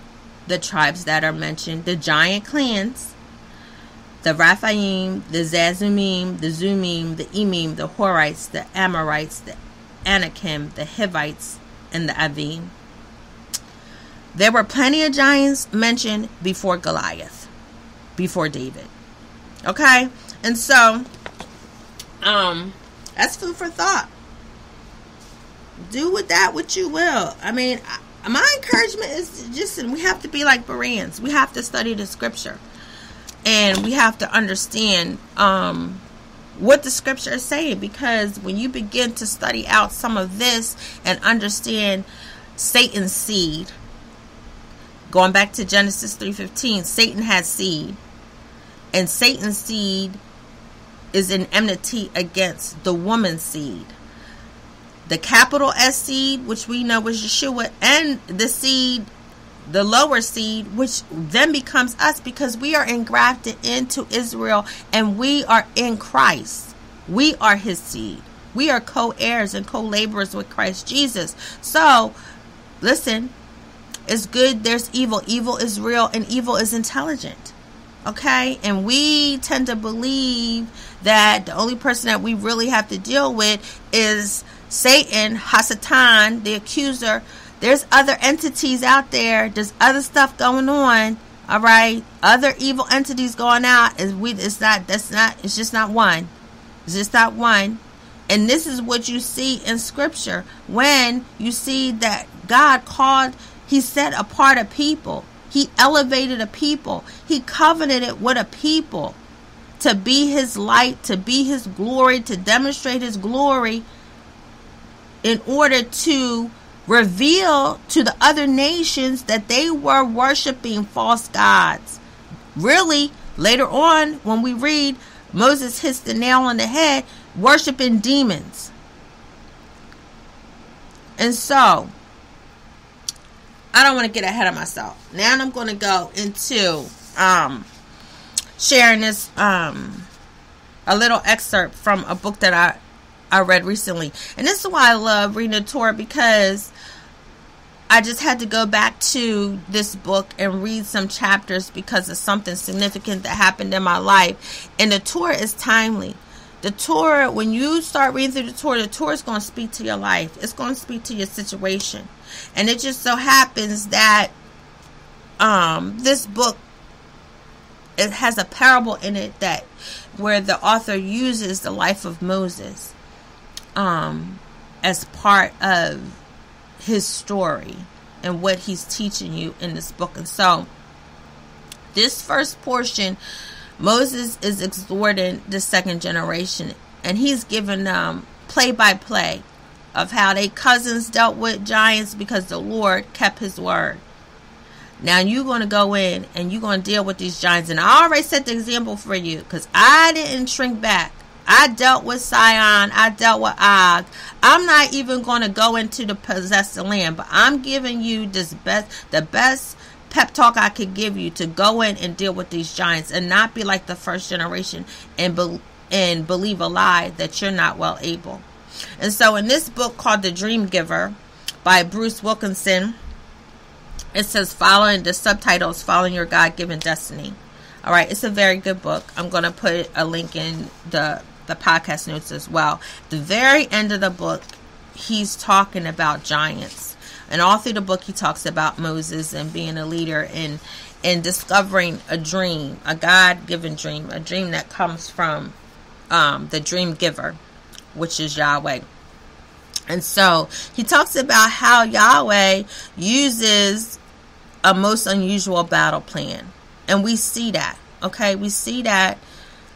the tribes that are mentioned, the giant clans, the Rephaim, the Zazumim, the Zumim, the Emim, the Horites, the Amorites, the Anakim, the Hivites, and the Avim. There were plenty of giants mentioned before Goliath, before David. Okay? And so, um, that's food for thought. Do with that what you will. I mean, my encouragement is just we have to be like Bereans. We have to study the scripture. And we have to understand um, what the scripture is saying because when you begin to study out some of this and understand Satan's seed, going back to Genesis 3:15, Satan has seed. And Satan's seed is in enmity against the woman's seed the capital S seed, which we know was Yeshua, and the seed, the lower seed, which then becomes us because we are engrafted into Israel and we are in Christ. We are his seed. We are co heirs and co laborers with Christ Jesus. So, listen, it's good, there's evil. Evil is real and evil is intelligent. Okay? And we tend to believe that the only person that we really have to deal with is Satan, Hasatan, the accuser. There's other entities out there. There's other stuff going on. All right, other evil entities going out. Is we? It's not. That's not. It's just not one. It's just not one. And this is what you see in Scripture when you see that God called. He set apart a people. He elevated a people. He covenanted with a people to be His light, to be His glory, to demonstrate His glory in order to reveal to the other nations that they were worshiping false gods. Really, later on, when we read Moses hits the nail on the head, worshiping demons. And so, I don't want to get ahead of myself. Now I'm going to go into um, sharing this um, a little excerpt from a book that I I read recently. And this is why I love reading the Torah because I just had to go back to this book and read some chapters because of something significant that happened in my life. And the Torah is timely. The Torah, when you start reading through the Torah, the Torah is going to speak to your life. It's going to speak to your situation. And it just so happens that um, this book it has a parable in it that where the author uses the life of Moses um, as part of his story and what he's teaching you in this book. And so, this first portion, Moses is exhorting the second generation, and he's given them play by play of how they cousins dealt with giants because the Lord kept his word. Now you're going to go in and you're going to deal with these giants. And I already set the example for you because I didn't shrink back. I dealt with Sihon. I dealt with Og. I'm not even going to go into the possessed land, but I'm giving you this best, the best pep talk I could give you to go in and deal with these giants and not be like the first generation and be, and believe a lie that you're not well able. And so, in this book called The Dream Giver by Bruce Wilkinson, it says following the subtitles following your god-given destiny all right it's a very good book i'm going to put a link in the the podcast notes as well. The very end of the book, he's talking about giants. And all through the book, he talks about Moses and being a leader and and discovering a dream, a God given dream, a dream that comes from um, the dream giver, which is Yahweh. And so he talks about how Yahweh uses a most unusual battle plan. And we see that. Okay, we see that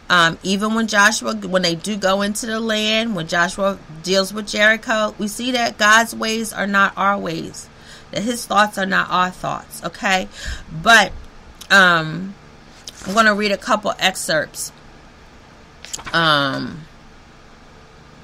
um, even when Joshua, when they do go into the land, when Joshua deals with Jericho, we see that God's ways are not our ways, that His thoughts are not our thoughts. Okay, but um, I'm going to read a couple excerpts. Um,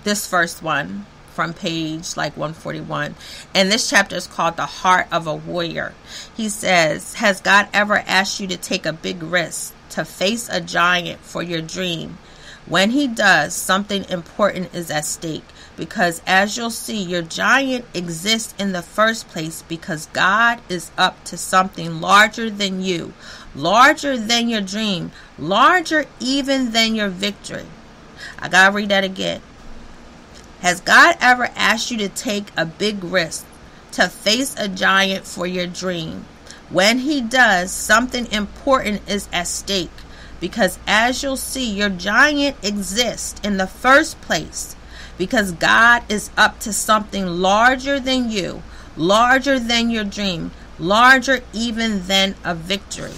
this first one from page like 141. And this chapter is called The Heart of a Warrior. He says, Has God ever asked you to take a big risk? To face a giant for your dream. When he does, something important is at stake because, as you'll see, your giant exists in the first place because God is up to something larger than you, larger than your dream, larger even than your victory. I gotta read that again. Has God ever asked you to take a big risk to face a giant for your dream? When he does, something important is at stake because, as you'll see, your giant exists in the first place because God is up to something larger than you, larger than your dream, larger even than a victory.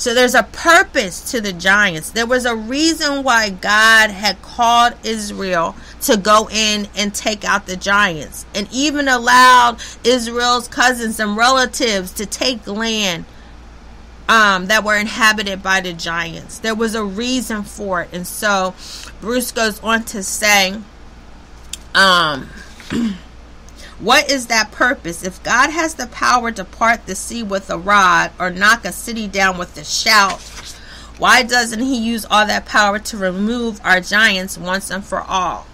So there's a purpose to the giants. There was a reason why God had called Israel to go in and take out the giants and even allowed Israel's cousins and relatives to take land um, that were inhabited by the giants. There was a reason for it. And so Bruce goes on to say, um, What is that purpose? If God has the power to part the sea with a rod or knock a city down with a shout, why doesn't He use all that power to remove our giants once and for all?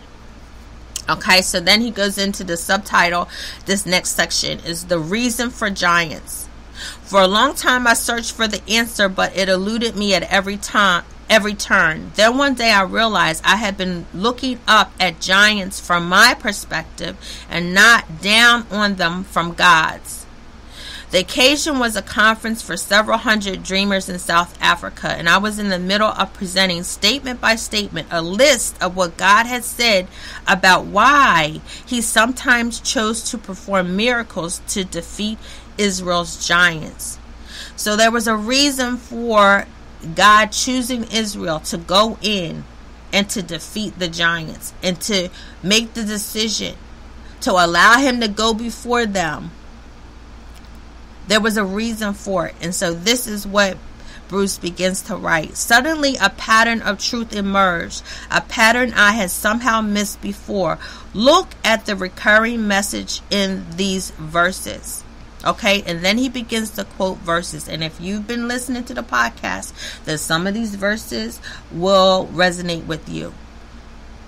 Okay, so then he goes into the subtitle. This next section is The Reason for Giants. For a long time, I searched for the answer, but it eluded me at every time every turn. Then one day I realized I had been looking up at giants from my perspective and not down on them from God's. The occasion was a conference for several hundred dreamers in South Africa, and I was in the middle of presenting statement by statement a list of what God had said about why He sometimes chose to perform miracles to defeat Israel's giants. So there was a reason for God choosing Israel to go in and to defeat the giants and to make the decision to allow him to go before them. There was a reason for it. And so this is what Bruce begins to write. Suddenly, a pattern of truth emerged, a pattern I had somehow missed before. Look at the recurring message in these verses. Okay, and then he begins to quote verses. And if you've been listening to the podcast, then some of these verses will resonate with you.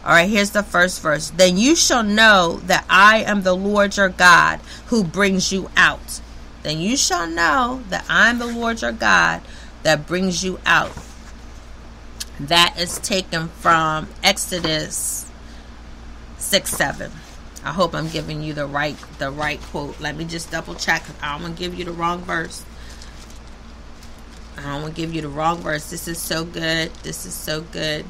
All right, here's the first verse. Then you shall know that I am the Lord your God who brings you out. Then you shall know that I am the Lord your God that brings you out. That is taken from Exodus 6 7. I hope I'm giving you the right the right quote. Let me just double check. I don't want to give you the wrong verse. I don't want to give you the wrong verse. This is so good. This is so good.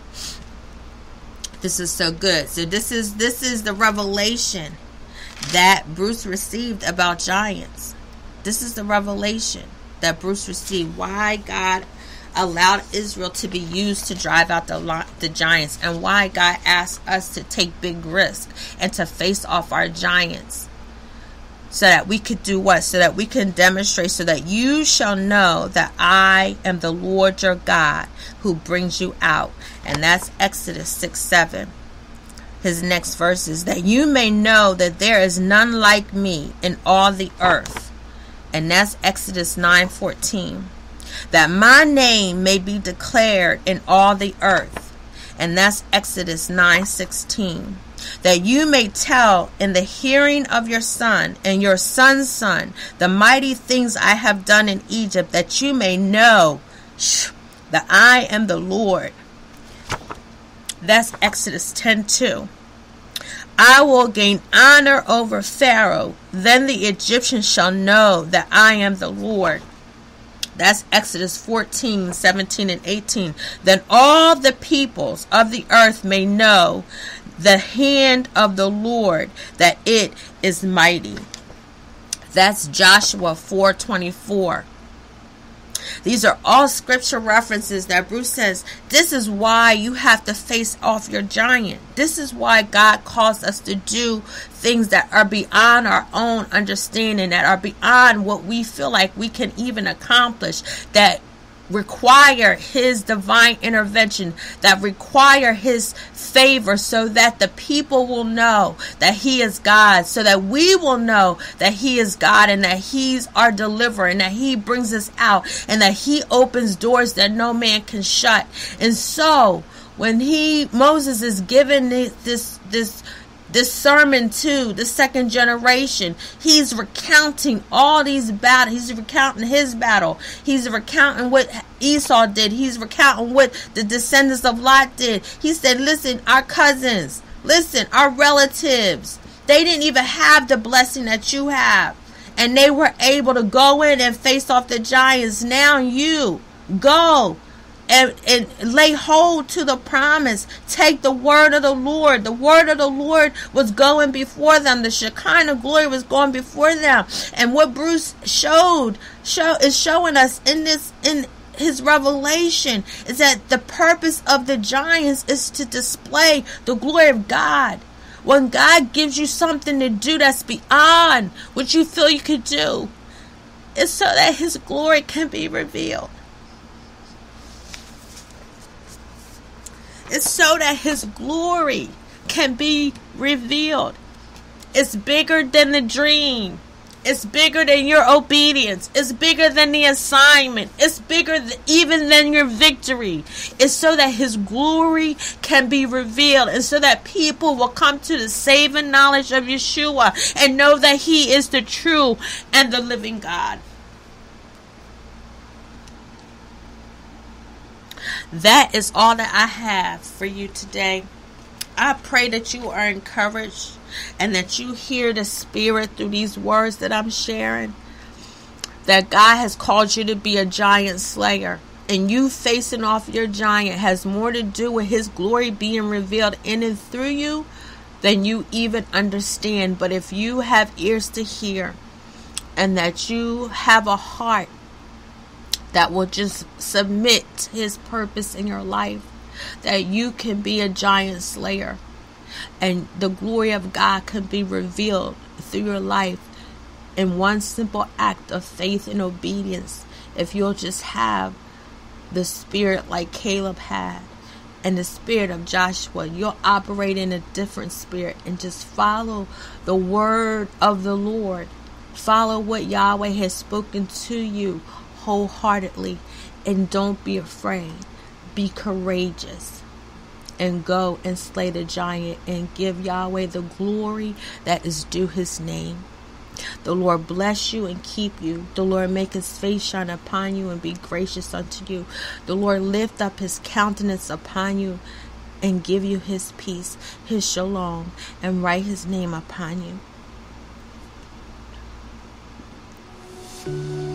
This is so good. So this is this is the revelation that Bruce received about giants. This is the revelation that Bruce received. Why God allowed Israel to be used to drive out the, the giants and why God asked us to take big risks and to face off our giants so that we could do what? So that we can demonstrate, so that you shall know that I am the Lord your God who brings you out. And that's Exodus 6 7. His next verse is that you may know that there is none like me in all the earth. And that's Exodus 9 14 that my name may be declared in all the earth. And that's Exodus 9:16. That you may tell in the hearing of your son and your son's son the mighty things I have done in Egypt, that you may know that I am the Lord. That's Exodus 10:2. I will gain honor over Pharaoh. Then the Egyptians shall know that I am the Lord. That's Exodus 14, 17, and 18. Then all the peoples of the earth may know the hand of the Lord, that it is mighty. That's Joshua 424. These are all scripture references that Bruce says this is why you have to face off your giant. This is why God calls us to do things that are beyond our own understanding, that are beyond what we feel like we can even accomplish, that require his divine intervention, that require his favor, so that the people will know that he is God, so that we will know that he is God and that he's our deliverer and that he brings us out and that he opens doors that no man can shut. And so when he Moses is given this this this sermon to the second generation. He's recounting all these battles. He's recounting his battle. He's recounting what Esau did. He's recounting what the descendants of Lot did. He said, Listen, our cousins, listen, our relatives, they didn't even have the blessing that you have. And they were able to go in and face off the giants. Now you go and, and lay hold to the promise. Take the word of the Lord. The word of the Lord was going before them. The Shekinah glory was going before them. And what Bruce showed show is showing us in this in his revelation is that the purpose of the giants is to display the glory of God. When God gives you something to do that's beyond what you feel you could do, it's so that his glory can be revealed. It's so that his glory can be revealed. It's bigger than the dream. It's bigger than your obedience. It's bigger than the assignment. It's bigger th- even than your victory. It's so that His glory can be revealed and so that people will come to the saving knowledge of Yeshua and know that He is the true and the living God. That is all that I have for you today. I pray that you are encouraged and that you hear the Spirit through these words that I'm sharing. That God has called you to be a giant slayer. And you facing off your giant has more to do with His glory being revealed in and through you than you even understand. But if you have ears to hear and that you have a heart that will just submit His purpose in your life, that you can be a giant slayer and the glory of God can be revealed through your life in one simple act of faith and obedience. If you'll just have the spirit like Caleb had and the spirit of Joshua, you'll operate in a different spirit and just follow the word of the Lord. Follow what Yahweh has spoken to you wholeheartedly and don't be afraid. Be courageous and go and slay the giant and give Yahweh the glory that is due his name. The Lord bless you and keep you. The Lord make his face shine upon you and be gracious unto you. The Lord lift up his countenance upon you and give you his peace, his shalom, and write his name upon you.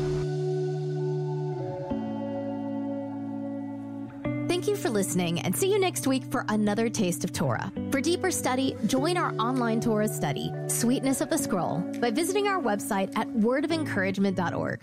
Thank you for listening and see you next week for another taste of Torah. For deeper study, join our online Torah study, Sweetness of the Scroll, by visiting our website at wordofencouragement.org.